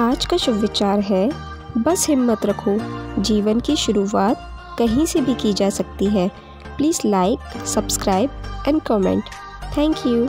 आज का शुभ विचार है, बस हिम्मत रखो, जीवन की शुरुआत कहीं से भी की जा सकती है। Please like subscribe and comment thank you